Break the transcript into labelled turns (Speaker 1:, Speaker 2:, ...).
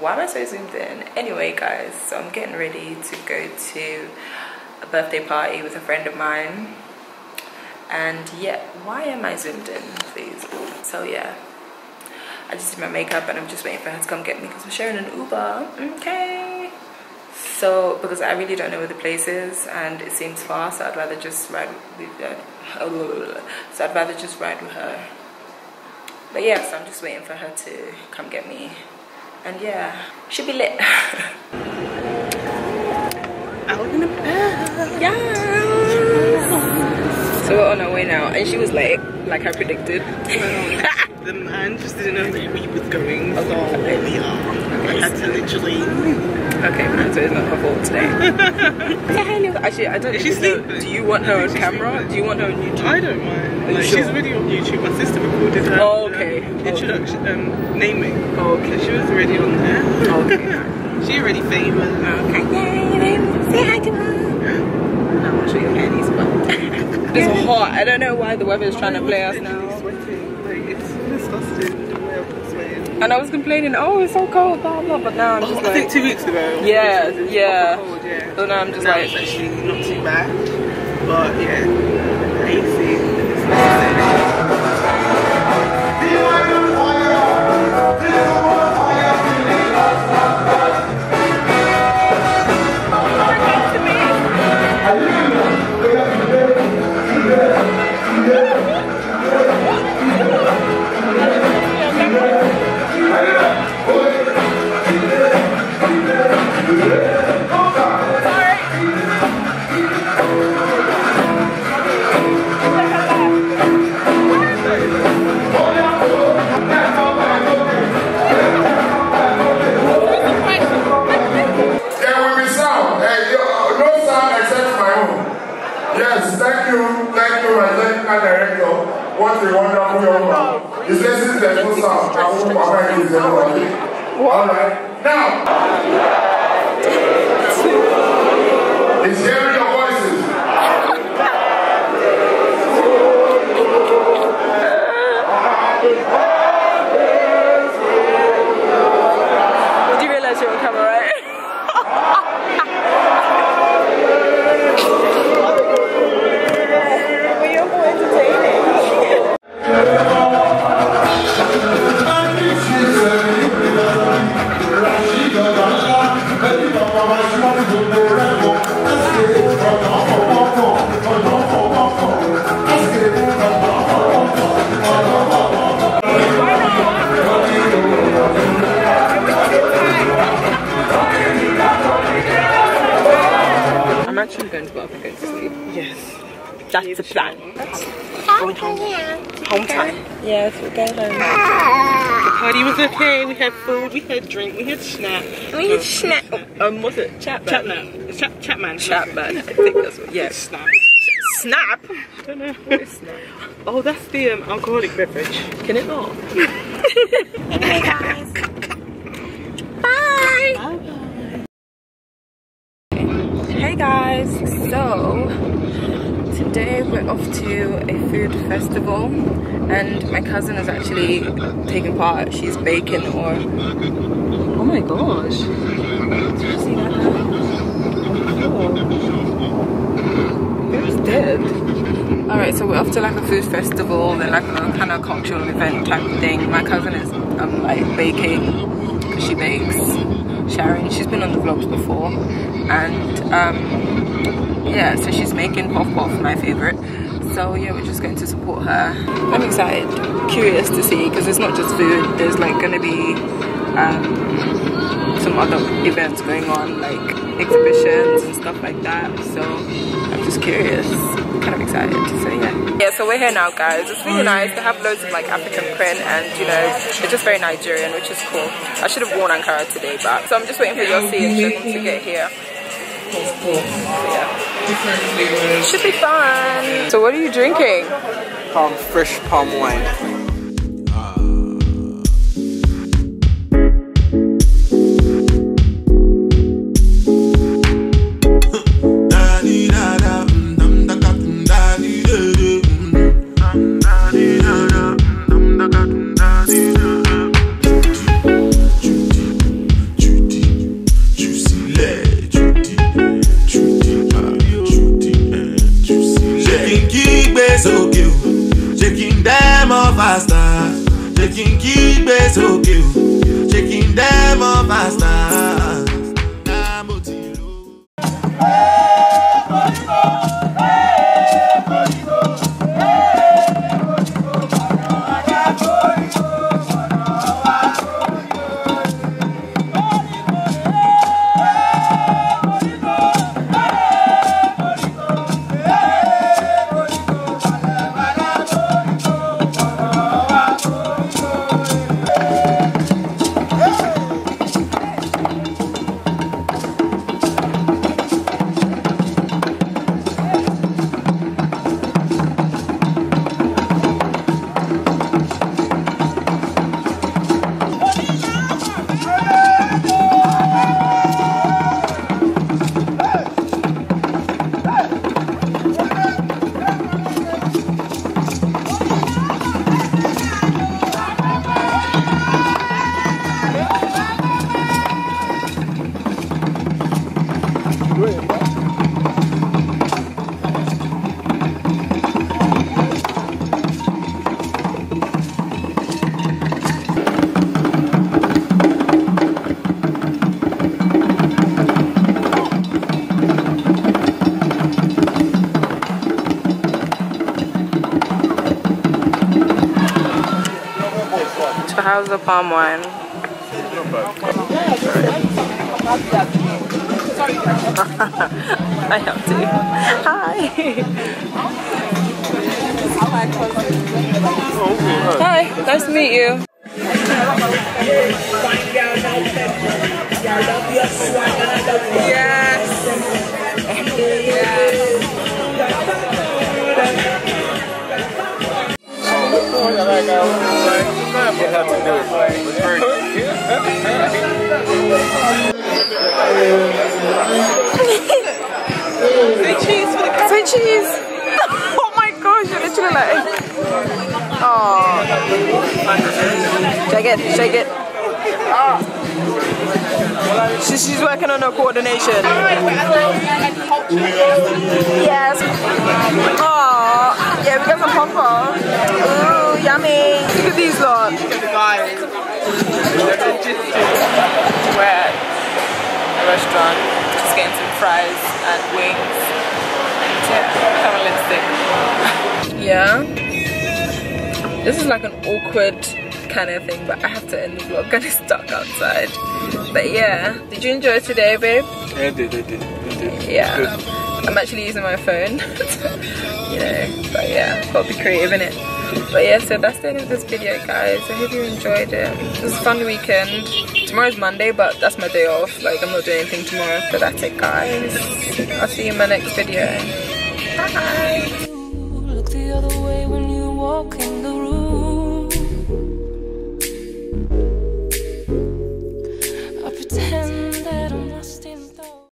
Speaker 1: why am i so zoomed in? Anyway guys so i'm getting ready to go to a birthday party with a friend of mine. And yeah why am i zoomed in please? So yeah i just did my makeup and i'm just waiting for her to come get me because we're sharing an uber. Okay. So because i really don't know where the place is and it seems far so i'd rather just ride with uh, so i'd rather just ride with her. But yeah so i'm just waiting for her to come get me and yeah should be lit
Speaker 2: out in the bed.
Speaker 1: Yeah. So we're on our way now, and she was late, like I predicted.
Speaker 2: the man just didn't know where we was going, so there we are. I had to literally.
Speaker 1: Okay, so it's not her fault today. Actually, I don't
Speaker 2: Is she
Speaker 1: even know.
Speaker 2: sleeping?
Speaker 1: Do you want her on camera? Do you want her on YouTube?
Speaker 2: I don't mind. Like,
Speaker 1: sure?
Speaker 2: She's already on YouTube. My sister recorded her
Speaker 1: Oh, okay.
Speaker 2: um, introduction, um, naming.
Speaker 1: Oh, okay.
Speaker 2: So she was already on there.
Speaker 1: Okay.
Speaker 2: she already famous.
Speaker 1: Okay. Yay, Say hi to her. I'm not sure your needs but It's hot. I don't know why the weather is trying to play us now.
Speaker 2: Sweating. Like, it's disgusting the way I'm sweating.
Speaker 1: And I was complaining, oh, it's so cold, blah, blah, but now I'm
Speaker 2: Oh,
Speaker 1: just
Speaker 2: I think
Speaker 1: like,
Speaker 2: two weeks ago.
Speaker 1: Yeah,
Speaker 2: was
Speaker 1: yeah.
Speaker 2: Cold, yeah.
Speaker 1: so now I'm just
Speaker 2: now
Speaker 1: like,
Speaker 2: it's actually not too bad. But yeah, AC
Speaker 3: man. He says since there's no sound, I won't provide you. All right. Now, he's hearing
Speaker 1: actually going to go up and go to sleep.
Speaker 2: Yes.
Speaker 1: That's the plan.
Speaker 2: Going home. Home time.
Speaker 1: Yes, we're going home.
Speaker 2: The party was okay. We had food, we had drink, we had snack.
Speaker 1: We need snap. Um, what's it? Chapman.
Speaker 2: Chapman. Chap Chapman.
Speaker 1: Chapman. I think that's what. Yes.
Speaker 2: Snap.
Speaker 1: Snap.
Speaker 2: I don't know.
Speaker 1: What is snap?
Speaker 2: Oh, that's the um, alcoholic beverage.
Speaker 1: Can it not?
Speaker 4: Hey guys. Bye.
Speaker 1: Hey guys, so today we're off to a food festival and my cousin is actually taking part. She's baking or oh my gosh. Oh. It was dead. Alright, so we're off to like a food festival and like a kind of cultural event type thing. My cousin is um like baking because she bakes. Sharon, she's been on the vlogs before, and um, yeah, so she's making puff puff, my favorite. So yeah, we're just going to support her. I'm excited, curious to see because it's not just food. There's like gonna be um, some other events going on, like exhibitions and stuff like that. So I'm just curious, kind of excited. So yeah. Yeah, so we're here now, guys. It's really nice. They have loads of like African print, and you know, it's just very Nigerian, which is cool. I should have worn Ankara today, but so I'm just waiting for Yossi and to get here. Should be fun. So what are you drinking?
Speaker 2: Palm fresh palm wine.
Speaker 1: How's the palm wine? I have to. Hi. Hi, nice to meet you. Yes. Say cheese. Say cheese! Oh my gosh, you're literally like. Oh. Shake it, shake it. Ah. She, she's working on her coordination. Yes. Oh, yeah, we got some popcorn. Ooh, yummy. Look at these lot. We're at a restaurant, just getting some fries and wings. And yeah, have a lipstick. Yeah. This is like an awkward kind of thing, but I have to end the vlog and it's dark outside. But yeah, did you enjoy today, babe?
Speaker 2: I did, I did, I did.
Speaker 1: Yeah. I'm actually using my phone. you know, but yeah, gotta be creative in it. But yeah, so that's the end of this video, guys. I hope you enjoyed it. It was a fun weekend. Tomorrow's Monday, but that's my day off. Like, I'm not doing anything tomorrow. So that's it, guys. I'll see you in my next video. Bye.